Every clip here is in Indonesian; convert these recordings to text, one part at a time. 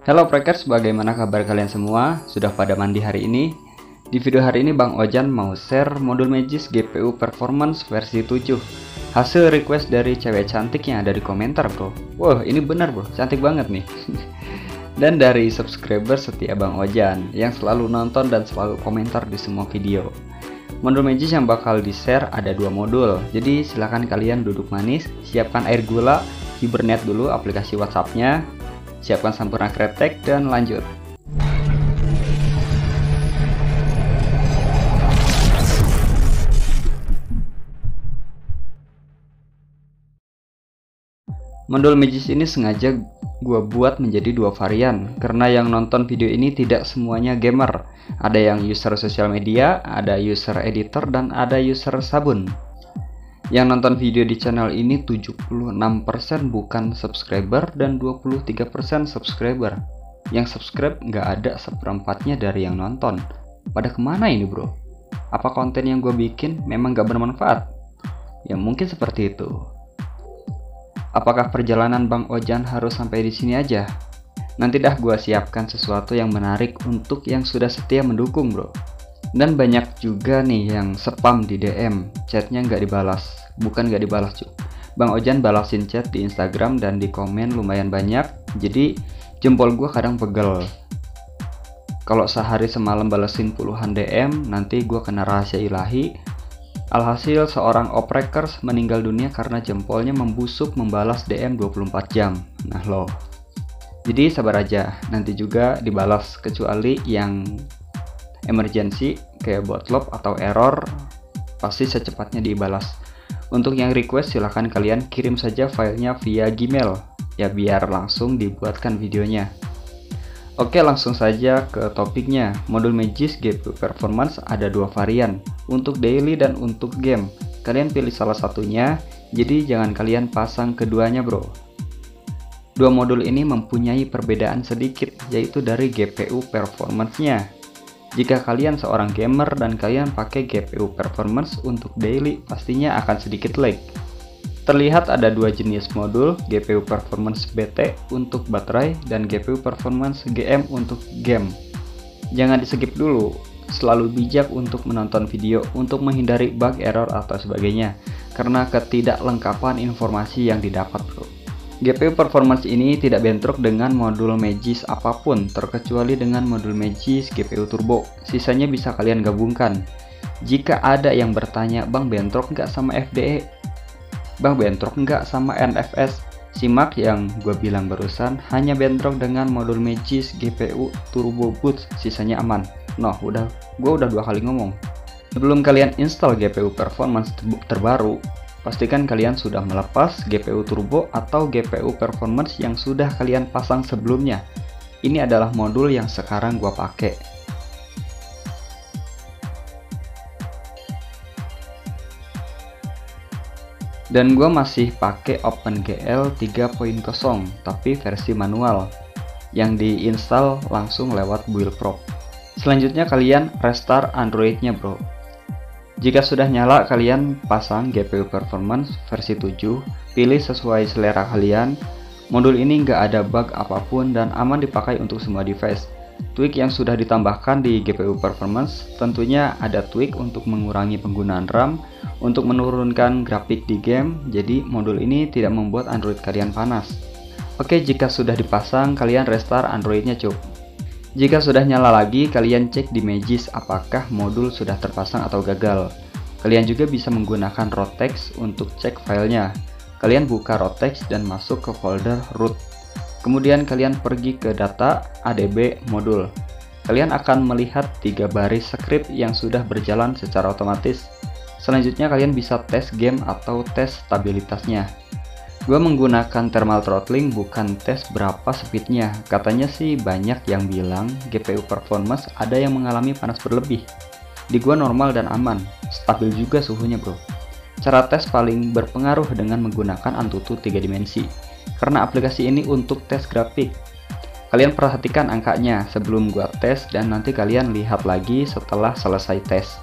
Halo Prekers, bagaimana kabar kalian semua? Sudah pada mandi hari ini? Di video hari ini Bang Ojan mau share modul Magis GPU Performance versi 7 Hasil request dari cewek cantik yang ada di komentar bro. Wah ini benar bro, cantik banget nih. Dan dari subscriber setia Bang Ojan Yang selalu nonton dan selalu komentar di semua video. Modul Magis yang bakal di share ada dua modul. Jadi silahkan kalian duduk manis Siapkan air gula Hibernate dulu aplikasi Whatsappnya Siapkan sampurna kretek dan lanjut. Modul Magis ini sengaja gue buat menjadi dua varian karena yang nonton video ini tidak semuanya gamer. Ada yang user sosial media, ada user editor, dan ada user sabun. Yang nonton video di channel ini 76% bukan subscriber dan 23% subscriber. Yang subscribe nggak ada seperempatnya dari yang nonton. Pada ke mana ini bro? Apa konten yang gue bikin memang gak bermanfaat? Ya mungkin seperti itu. Apakah perjalanan Bang Ojan harus sampai di sini aja? Nanti dah gue siapkan sesuatu yang menarik untuk yang sudah setia mendukung bro. Dan banyak juga nih yang spam di DM, chatnya nggak dibalas bukan gak dibalas cuy Bang Ojan balasin chat di Instagram dan di komen lumayan banyak. Jadi jempol gue kadang pegel. Kalau sehari semalam balesin puluhan DM nanti gue kena rahasia ilahi. Alhasil seorang oprekers meninggal dunia karena jempolnya membusuk membalas DM 24 jam. Nah lo jadi sabar aja. Nanti juga dibalas kecuali yang emergency kayak botlop atau error pasti secepatnya dibalas untuk yang request silahkan kalian kirim saja filenya via Gmail ya biar langsung dibuatkan videonya. Oke langsung saja ke topiknya. Modul Magis GPU Performance ada dua varian, untuk daily dan untuk game. Kalian pilih salah satunya, jadi jangan kalian pasang keduanya bro. Dua modul ini mempunyai perbedaan sedikit, yaitu dari GPU performance-nya. Jika kalian seorang gamer dan kalian pakai GPU performance untuk daily, pastinya akan sedikit lag. Terlihat ada dua jenis modul, GPU performance BT untuk baterai dan GPU performance GM untuk game. Jangan di skip dulu, selalu bijak untuk menonton video untuk menghindari bug error atau sebagainya, karena ketidaklengkapan informasi yang didapat bro. GPU performance ini tidak bentrok dengan modul Magis apa pun terkecuali dengan modul Magis GPU Turbo. Sisanya bisa kalian gabungkan. Jika ada yang bertanya, Bang bentrok nggak sama FDE? Bang bentrok nggak sama NFS? Simak yang gue bilang barusan, hanya bentrok dengan modul Magis GPU Turbo Boost, sisanya aman. Noh, udah, gue udah dua kali ngomong. Sebelum kalian install GPU performance terbaru, Pastikan kalian sudah melepas GPU turbo atau GPU performance yang sudah kalian pasang sebelumnya. Ini adalah modul yang sekarang gua pakai. Dan gua masih pakai OpenGL 3.0 tapi versi manual yang diinstal langsung lewat build pro. Selanjutnya kalian restart Androidnya bro jika sudah nyala, kalian pasang GPU Performance versi 7, pilih sesuai selera kalian. Modul ini nggak ada bug apa pun dan aman dipakai untuk semua device. Tweak yang sudah ditambahkan di GPU Performance tentunya ada tweak untuk mengurangi penggunaan RAM, untuk menurunkan grafik di game, jadi modul ini tidak membuat Android kalian panas. Oke, jika sudah dipasang, kalian restart Androidnya cukup. Jika sudah nyala lagi, kalian cek di Magis apakah modul sudah terpasang atau gagal. Kalian juga bisa menggunakan Rotex untuk cek filenya. Kalian buka Rotex dan masuk ke folder root. Kemudian kalian pergi ke data ADB modul. Kalian akan melihat tiga baris script yang sudah berjalan secara otomatis. Selanjutnya kalian bisa tes game atau tes stabilitasnya. Gue menggunakan thermal throttling bukan tes berapa speednya. Katanya sih banyak yang bilang GPU performance ada yang mengalami panas berlebih. Di gua normal dan aman, stabil juga suhunya bro. Cara tes paling berpengaruh dengan menggunakan Antutu 3 dimensi, karena aplikasi ini untuk tes grafik. Kalian perhatikan angkanya sebelum gua tes dan nanti kalian lihat lagi setelah selesai tes.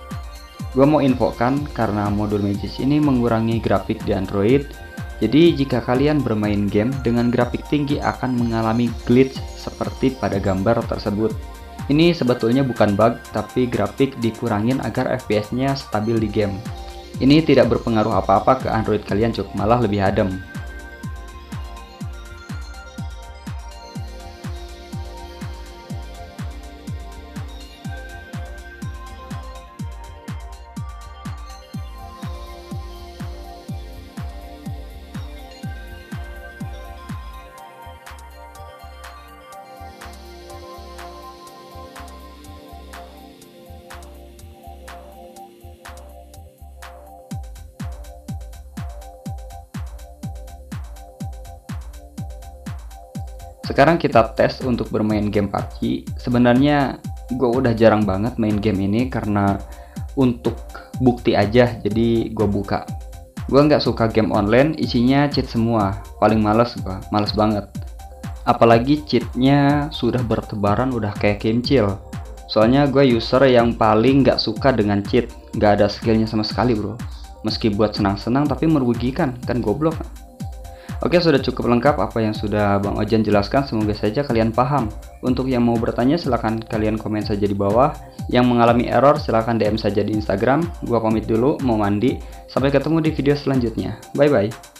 Gua mau infokan karena modul Magis ini mengurangi grafik di Android Jadi jika kalian bermain game dengan grafik tinggi akan mengalami glitch seperti pada gambar tersebut. Ini sebetulnya bukan bug, tapi grafik dikurangin agar FPS-nya stabil di game. Ini tidak berpengaruh apa-apa ke Android kalian cuk, malah lebih adem. Sekarang kita tes untuk bermain game PUBG. Sebenarnya gue udah jarang banget main game ini karena untuk bukti aja, jadi gue buka. Gue nggak suka game online, isinya cheat semua. Paling males gue, males banget. Apalagi cheatnya sudah bertebaran udah kayak kincil. Soalnya gue user yang paling nggak suka dengan cheat, nggak ada skillnya sama sekali bro. Meski buat senang-senang tapi merugikan, kan goblok. Oke, sudah cukup lengkap apa yang sudah Bang Ojan jelaskan. Semoga saja kalian paham. Untuk yang mau bertanya, silahkan kalian komen saja di bawah. Yang mengalami error, silahkan DM saja di Instagram. Gua pamit dulu, mau mandi. Sampai ketemu di video selanjutnya. Bye-bye.